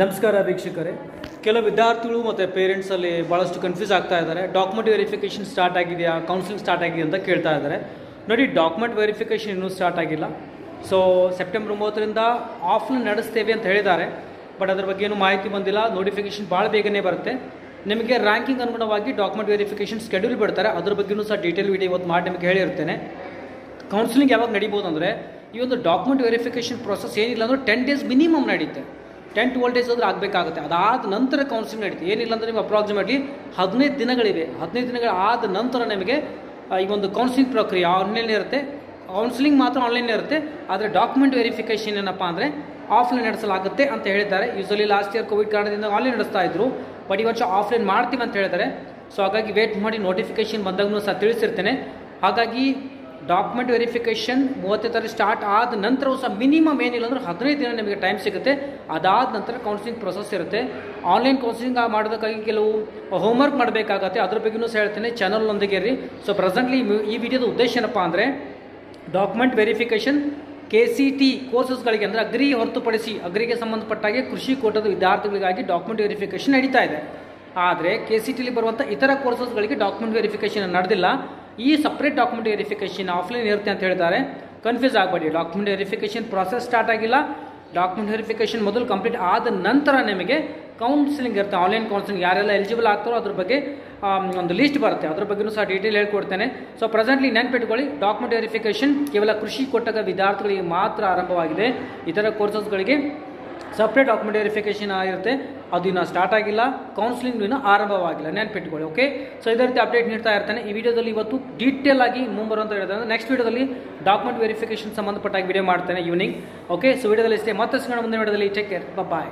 ನಮಸ್ಕಾರ ವೀಕ್ಷಕರೇ. ಕೆಲವು ವಿದ್ಯಾರ್ಥಿಗಳು ಮತ್ತು ಪೇರೆಂಟ್ಸಲ್ಲಿ ಭಾಳಷ್ಟು ಕನ್ಫ್ಯೂಸ್ ಆಗ್ತಾ ಇದ್ದಾರೆ. ಡಾಕ್ಯುಮೆಂಟ್ ವೆರಿಫಿಕೇಷನ್ ಸ್ಟಾರ್ಟ್ ಆಗಿದೆಯಾ? ಕೌನ್ಸಿಲಿಂಗ್ ಸ್ಟಾರ್ಟ್ ಆಗಿದೆ ಅಂತ ಕೇಳ್ತಾ ಇದ್ದಾರೆ. ನೋಡಿ ಡಾಕ್ಯುಮೆಂಟ್ ವೆರಿಫಿಕೇಷನ್ ಇನ್ನೂ ಸ್ಟಾರ್ಟ್ ಆಗಿಲ್ಲ. ಸೊ ಸೆಪ್ಟೆಂಬರ್ ಒಂಬತ್ತರಿಂದ ಆಫ್ಲೈನ್ ನಡೆಸ್ತೇವೆ ಅಂತ ಹೇಳಿದ್ದಾರೆ. ಬಟ್ ಅದ್ರ ಬಗ್ಗೆ ಏನು ಮಾಹಿತಿ ಬಂದಿಲ್ಲ. ನೋಟಿಫಿಕೇಷನ್ ಭಾಳ ಬೇಗನೆ ಬರುತ್ತೆ. ನಿಮಗೆ ರ್ಯಾಂಕಿಂಗ್ ಅನುಗುಣವಾಗಿ ಡಾಕ್ಯುಮೆಂಟ್ ವೆರಿಫಿಕೇಷನ್ ಸ್ಕೆಡ್ಯೂಲ್ ಬಿಡ್ತಾರೆ. ಅದ್ರ ಬಗ್ಗೆಯೂ ಸಹ ಡೀಟೇಲ್ ವಿಡಿಯೋ ಇವತ್ತು ಮಾಡಿ ನಿಮಗೆ ಹೇಳಿರ್ತೇನೆ. ಕೌನ್ಸಿಲಿಂಗ್ ಯಾವಾಗ ನಡಿಬೋದು ಅಂದರೆ, ಈ ಒಂದು ಡಾಕ್ಯುಮೆಂಟ್ ವೆರಿಫಿಕೇಷನ್ ಪ್ರೊಸೆಸ್ ಏನಿಲ್ಲ ಅಂದರೆ ಟೆನ್ ಡೇಸ್ ಮಿನಿಮಮ್ ನಡೀತೆ. ಟೆನ್ ವೋಲ್ಟೇಜ್ ಆದರೆ ಆಗಬೇಕಾಗುತ್ತೆ. ಅದಾದ ನಂತರ ಕೌನ್ಸಿಲಿಂಗ್ ನಡೀತು. ಏನಿಲ್ಲ ಅಂದರೆ ನಿಮಗೆ ಅಪ್ರಾಕ್ಸಿಮೇಟ್ಲಿ ಹದಿನೈದು ದಿನಗಳಿವೆ. ಹದಿನೈದು ದಿನಗಳ ಆದ ನಂತರ ನಿಮಗೆ ಈ ಒಂದು ಕೌನ್ಸಿಲಿಂಗ್ ಪ್ರಕ್ರಿಯೆ ಆನ್ಲೈನ್ ಇರುತ್ತೆ. ಕೌನ್ಸಿಲಿಂಗ್ ಮಾತ್ರ ಆನ್ಲೈನ್ ಇರುತ್ತೆ. ಆದರೆ ಡಾಕ್ಯುಮೆಂಟ್ ವೆರಿಫಿಕೇಷನ್ ಏನಪ್ಪ ಅಂದರೆ ಆಫ್ಲೈನ್ ನಡೆಸಲಾಗುತ್ತೆ ಅಂತ ಹೇಳಿದ್ದಾರೆ. ಯೂಸಲಿ ಲಾಸ್ಟ್ ಇಯರ್ ಕೋವಿಡ್ ಕಾರಣದಿಂದ ಆನ್ಲೈನ್ ನಡೆಸ್ತಾ ಇದ್ರು. ಬಟ್ ಈ ವರ್ಷ ಆಫ್ಲೈನ್ ಮಾಡ್ತೀವಿ ಅಂತ ಹೇಳಿದ್ದಾರೆ. ಸೊ ಹಾಗಾಗಿ ವೇಟ್ ಮಾಡಿ ನೋಟಿಫಿಕೇಶನ್ ಬಂದಾಗೂ ಸಹ ತಿಳಿಸಿರ್ತೇನೆ. ಹಾಗಾಗಿ ಡಾಕ್ಯುಮೆಂಟ್ ವೆರಿಫಿಕೇಷನ್ ಮೂವತ್ತನೇ ತಾರೀಕು ಸ್ಟಾರ್ಟ್ ಆದ ನಂತರವೂ ಸಹ ಮಿನಿಮಮ್ ಏನಿಲ್ಲ ಅಂದ್ರೆ ಹದಿನೈದು ದಿನ ನಿಮಗೆ ಟೈಮ್ ಸಿಗುತ್ತೆ. ಅದಾದ ನಂತರ ಕೌನ್ಸಿಲಿಂಗ್ ಪ್ರೊಸೆಸ್ ಇರುತ್ತೆ. ಆನ್ಲೈನ್ ಕೌನ್ಸಿಲಿಂಗ್ ಮಾಡೋದಕ್ಕಾಗಿ ಕೆಲವು ಹೋಮ್ವರ್ಕ್ ಮಾಡಬೇಕಾಗತ್ತೆ. ಅದ್ರ ಬಗ್ಗೆನೂ ಸಹ ಹೇಳ್ತೇನೆ. ಚಾನಲ್ನೊಂದಿಗೆ ರೀ ಸೊ ಪ್ರೆಸೆಂಟ್ಲಿ ಈ ವಿಡಿಯೋದ ಉದ್ದೇಶ ಏನಪ್ಪ ಅಂದರೆ document verification K C T ಕೋರ್ಸಸ್ಗಳಿಗೆ ಅಂದರೆ ಅಗ್ರಿ ಹೊರತುಪಡಿಸಿ ಅಗ್ರಿಗೆ ಸಂಬಂಧಪಟ್ಟಾಗೆ ಕೃಷಿ ಕೋಟದ ವಿದ್ಯಾರ್ಥಿಗಳಿಗಾಗಿ ಡಾಕ್ಯುಮೆಂಟ್ ವೆರಿಫಿಕೇಷನ್ ನಡೀತಾ ಇದೆ. ಆದರೆ ಕೆ ಸಿ ಟಿಲಿ ಬರುವಂಥ ಇತರ ಕೋರ್ಸಸ್ಗಳಿಗೆ ಡಾಕ್ಯುಮೆಂಟ್ ವೆರಿಫಿಕೇಷನ್ ನಡೆದಿಲ್ಲ. ಈ ಸಪ್ರೇಟ್ ಡಾಕ್ಯುಮೆಂಟ್ ವೆರಿಫಿಕೇಷನ್ ಆಫ್ಲೈನ್ ಇರುತ್ತೆ ಅಂತ ಹೇಳ್ತಾರೆ ಕನ್ಫ್ಯೂಸ್ ಆಗಬೇಡಿ. ಡಾಕ್ಯುಮೆಂಟ್ ವೆರಿಫಿಕೇಷನ್ ಪ್ರಾಸೆಸ್ ಸ್ಟಾರ್ಟ್ ಆಗಿಲ್ಲ. ಡಾಕ್ಯುಮೆಂಟ್ ವೆರಿಫಿಕೇಷನ್ ಮೊದಲು ಕಂಪ್ಲೀಟ್ ಆದ ನಂತರ ನಿಮಗೆ ಕೌನ್ಸಿಲಿಂಗ್ ಇರುತ್ತೆ. ಆನ್ಲೈನ್ ಕೌನ್ಸಿಲಿಂಗ್ ಯಾರೆಲ್ಲ ಎಲಿಜಿಬಲ್ ಆಗ್ತಾರೋ ಅದ್ರ ಬಗ್ಗೆ ಒಂದು ಲಿಸ್ಟ್ ಬರುತ್ತೆ. ಅದ್ರ ಬಗ್ಗೆನೂ ಸಹ ಡೀಟೇಲ್ ಹೇಳ್ಕೊಡ್ತೇನೆ. ಸೊ ಪ್ರೆಸೆಂಟ್ಲಿ ನೆನ್ಪಿಟ್ಕೊಳ್ಳಿ ಡಾಕ್ಯುಮೆಂಟ್ ವೆರಿಫಿಕೇಷನ್ ಕೇವಲ ಕೃಷಿ ಕೊಟ್ಟಾಗ ವಿದ್ಯಾರ್ಥಿಗಳಿಗೆ ಮಾತ್ರ ಆರಂಭವಾಗಿದೆ. ಇತರ ಕೋರ್ಸಸ್ಗಳಿಗೆ ಸಪ್ರೇಟ್ ಡಾಕ್ಯುಮೆಂಟ್ ವೆರಿಫಿಕೇಷನ್ ಆಗಿರುತ್ತೆ. ಅದು ಇನ್ನೂ ಸ್ಟಾರ್ಟ್ ಆಗಿಲ್ಲ. ಕೌನ್ಸಿಲಿಂಗ್ ಇನ್ನೂ ಆರಂಭವಾಗಿಲ್ಲ. ನೆನ್ಪಿಟ್ಕೊಳ್ಳಿ ಓಕೆ ಸೊ ಇದೇ ರೀತಿ ಅಪ್ಡೇಟ್ ನೀಡ್ತಾ ಇರ್ತಾನೆ. ಈ ವಿಡಿಯೋದಲ್ಲಿ ಇವತ್ತು ಡೀಟೇಲ್ ಆಗಿ ಮುಂಬರುವಂತ ಹೇಳಿದ್ರೆ ನೆಕ್ಸ್ಟ್ ವಿಡಿಯೋದಲ್ಲಿ ಡಾಕ್ಯುಮೆಂಟ್ ವೆರಿಫಿಕೇಷನ್ ಸಂಬಂಧಪಟ್ಟಾಗಿ ವಿಡಿಯೋ ಮಾಡ್ತಾನೆ ಈವ್ನಿಂಗ್ ಓಕೆ ಸೊ ವಿಡಿಯೋದಲ್ಲಿ ಇಷ್ಟೇ. ಮತ್ತೆ ಮುಂದಿನ ವಿಡಿಯೋದಲ್ಲಿ. Take care bye